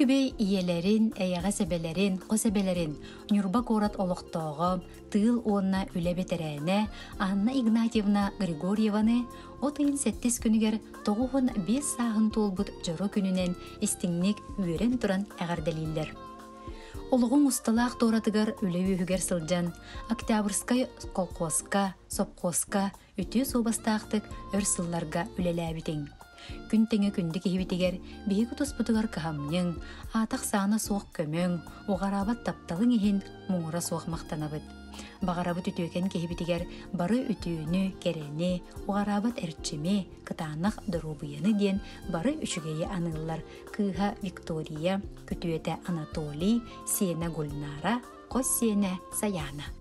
Күбей иелерин, әйәғә сәбелерин, қосәбелерин, Нюрба корат олықтоғы, тыл онна бетерәне, Анна Игнатьевна Григорьеваны, отайын сәттес күнігер тоғуғын бес сағын толбут жору күнінен истиңник үйрен тұран әғарделилер. Олығын ұсталақ торатыгар үле үйігер сылжан, Октябрьскай колқоска, сопқоска, үті собастақтық өр сылларға үлеләбітің. Күн теңе күнді кехибитигер биһиги туспутугар каһамньыҥ, аатах саана суох көмөң, угарабат тапталың иһин муңура суох мактанабыт. Багарабыт үтүөкен кехибитигер бары үтүүнү, керени, угарабат эрчими, кытаанах дорубуяны диэн бары үчүгэйи аныллар кыыха Виктория, күтүөтэ Анатолий, Сиена Гульнара, Кос Сиена Саяна.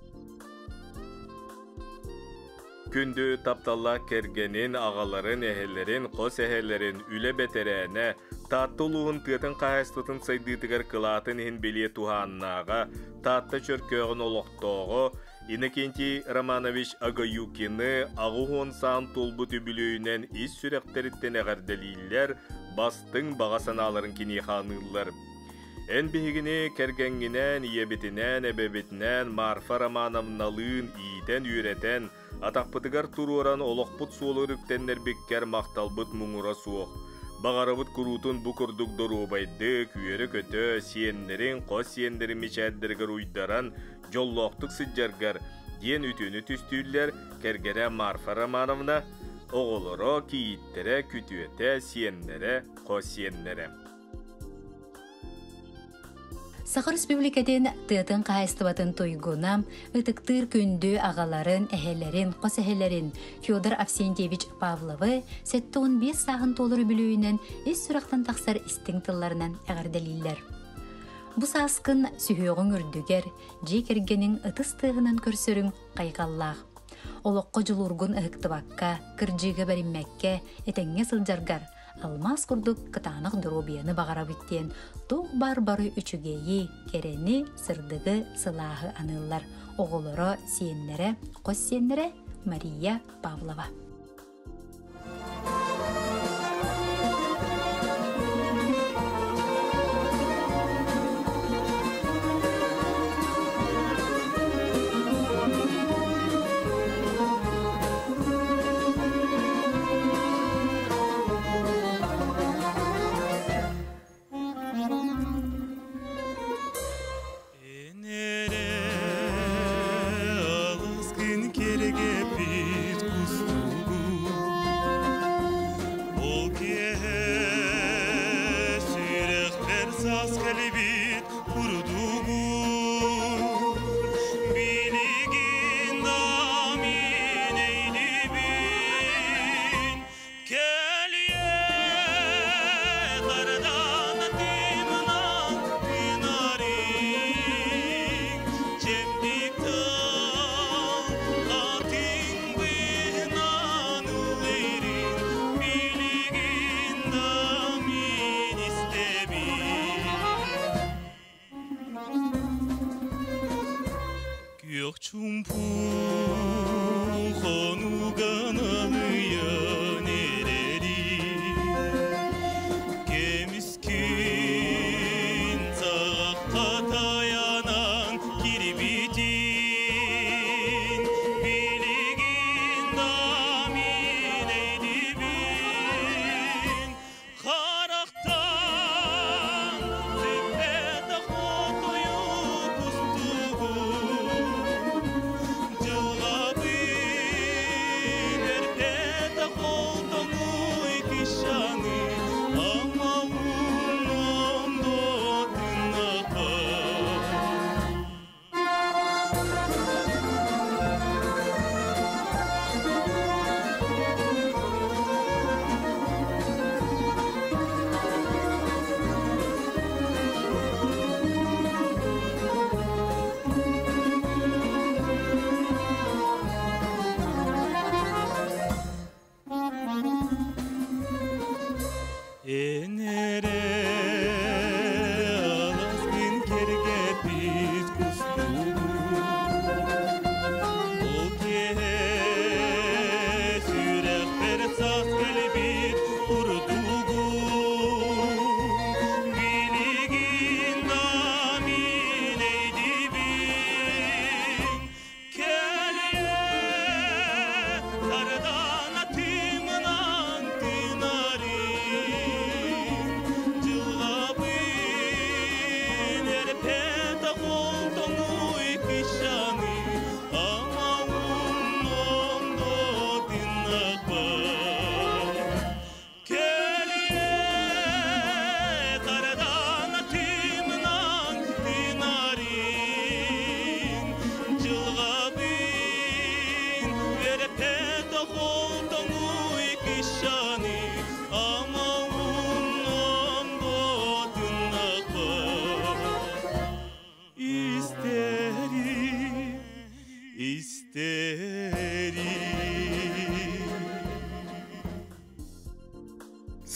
Күндү тапталла кергенин ағаларын эхеллерин, қос эхеллерин үле бетерәне, таттылуын тыатын қағайстытын сайдытыгар ихин белие туханнаға, татта чөркөғін олықтоғы, Иннокентий Романович Агаюкины ағуғын сан толбу түбілүйінен ис сүректеріттен әғарделейлер бастың бағасаналарын кені ханылар. Эн бігіні кәргәнгінен, ебетінен, әбебетінен, Марфа Романовналын, ийтен үйретен, Атақпытыгар туруран олоқпыт суолы үріктеннер беккер мақталбыт мұңыра суох. Бағарабыт күрутун бу күрдік дұрубайды, күйері көті, сиеннерин, қос сиеннерин мечәддергер уйдаран, жоллоқтық сыджаргар, ден үтіні түстүйлер, кергере Марфа Романовна, оғылыро кииттере, күтүете, сиеннере, қос сиеннере. Сахар Республикатын тыатын қайыстыбатын тойгунам, ытыктыр күндү ағаларын, әхелерин, қос әхелерин Федор Авсентьевич Павловы сәтті 15 сағын толыры білуінен ес сұрақтан тақсар істің тылларынан әғарделейлер. Бұ саскын сүйеғің үрдігер, жей кергенің ытыс тығынан көрсөрің қайғаллақ. Олыққы жылургун ыхыктыбакка, кыржыга бәріммәкке, этеңге сылжаргар, алмас курдук кытаанах дробияны багара биттен туг бар бары үчүгейи керени сырдыгы сылааһы аныллар оголоро сиеннере кос сиеннере мария павлова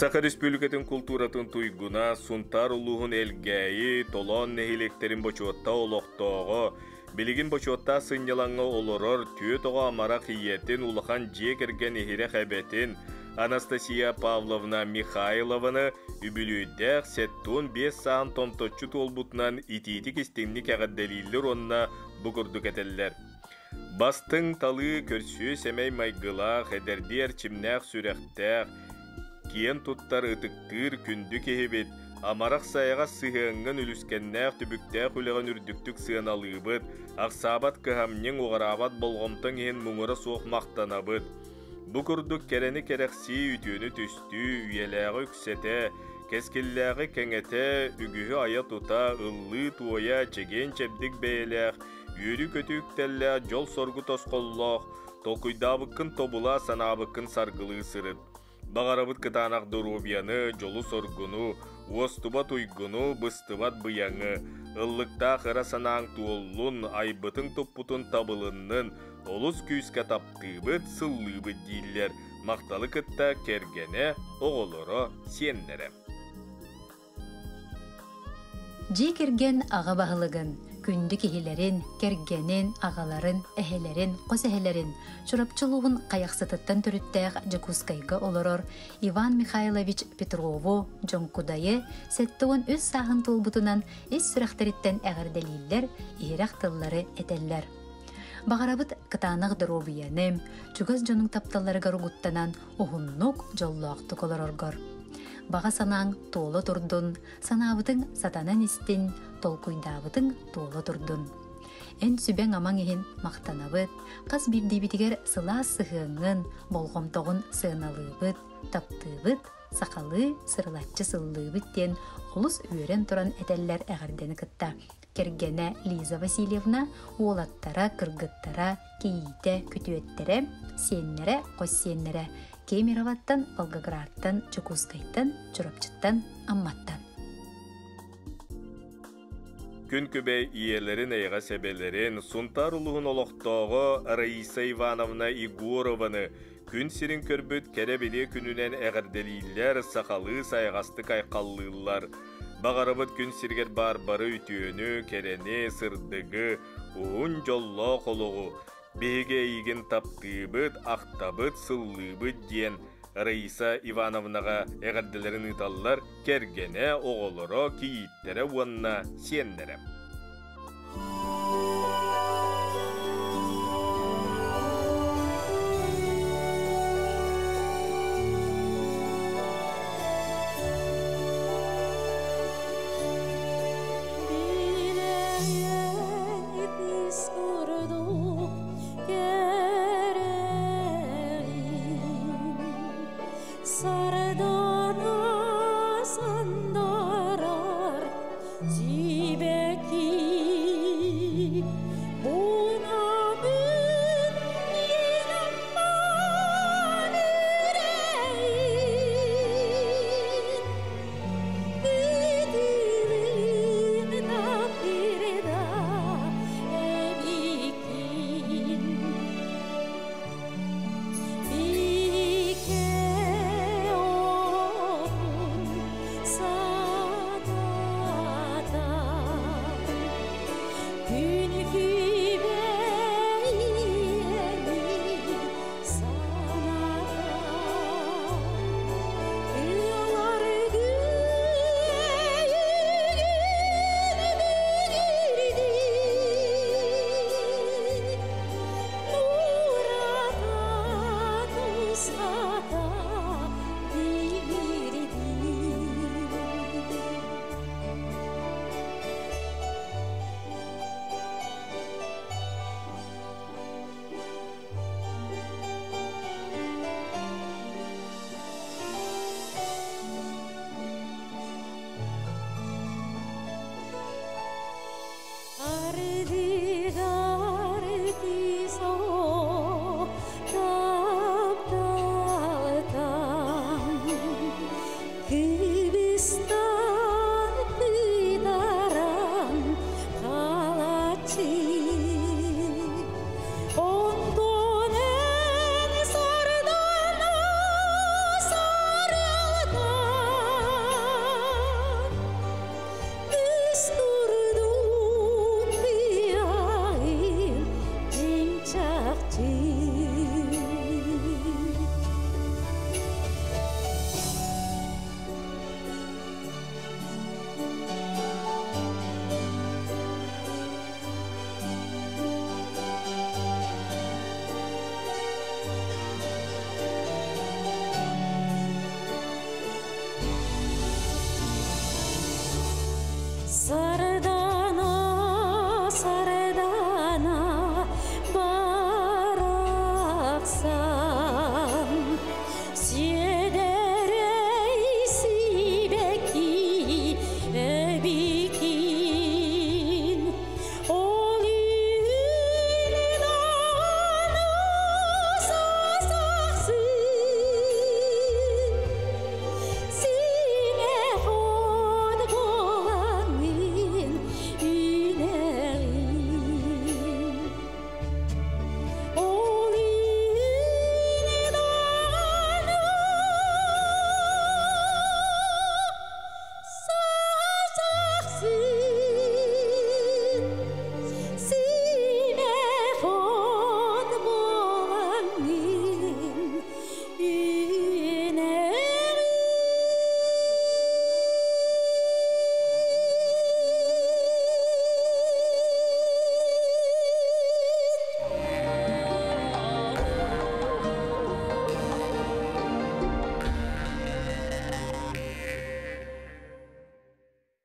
Саха Республикатын культуратын туйгуна сунтар улуғын элгәйи толон нехилектерин бочуотта олоқтоғы, Билигин бочуотта сыннялаңы олорор түйетоға амара хиеттин улахан же керген эхире хәбетин Анастасия Павловна Михайлованы үбүлүйдәк сеттун бес саан томточчу толбутунан ититик истемник әғадделилер онна бұгырдық әтеллер. Бастың талы көрсү сәмей майгыла, хәдердер чимнәк сүрәқтәк, киен туттар ытыктыр күндү кehibit, амарах сайга сыһыанган үлүскеннәк түбүктәк үлеген үрдүктүк сыаналыыбыт, аксабат кыһамнең угарабат болгомтың ен муңура суох мактанабыт. Бу курдук керени керекси үтүөнү түстү, үйеләгы үксете, кескилләгы кеңете, үгүһү ая тута, ыллы туоя чеген чебдик бәйләк, үйрү көтүктәллә жол соргу тосколлох, токуйдабыккын тобула санабыккын саргылы сырып. Бағарабыт кытанақ дұрубияны, жолу соргуну, уостубат уйгуну, быстыбат бұяңы, ыллықта қыра санаң туоллун, айбытың топпутун табылыннын, олус күйіске таптыбыт, сыллыбыт дейлер, мақталы кытта кергене, оғолоро сеннерем. Жи керген аға бағылығын, күнді кихилерин, кергенин, ағаларын, әхелерин, қос әхелерин, чурапчылуғын қаяқсытыттан Джакускайга олорор Иван Михайлович Петрову, Джонкудайы, сәттіғын өз сағын толбутунан ес сүрәхтеріттен әғірделейлер, иірәқ тыллары әтәлләр. Бағарабыт кытанақ дыробияны, чугас жонун тапталары гаругуттанан ухуннук жоллоақты колороргор. Баға санаң толы турдун, санабытың сатанан истин, толкуйдаабытың толы турдун. Эн сүбәң амаң иһин мақтанабыт, қас бирдибитигер сыла сыһыыңын, болгомтоғын сыыналыыбыт, таптыыбыт, сақалы сырылатчы сыллыыбыт тен олус үйрен туран этеллер әғірдені кытта. Кергене Лиза Васильевна уолаттара, кыргыттара, кейите, күтүеттере, сеннере, қос сеннере, Кемероваттан, Волгоградтан, Чукускайттан, Чурапчыттан, Амматтан. Күн күбей иелерин эйға Сунтар улуғын олоқтоғы Раиса Ивановна Игурованы күн сирин көрбүт керебеле күнүнен әғірделейлер сақалы сайғасты кайқаллылар. Бағарыбыт күн сиргер бар-бары үтіөнү, керені, сырдыгы, уын жолло қолуғу, беге ийгин таптыыбыт, ақтабыт, сыллыбыт диен Раиса Ивановнаға әғірделерін ыталлар кергене оғолоро кииттере уанна сиеннерем. partir.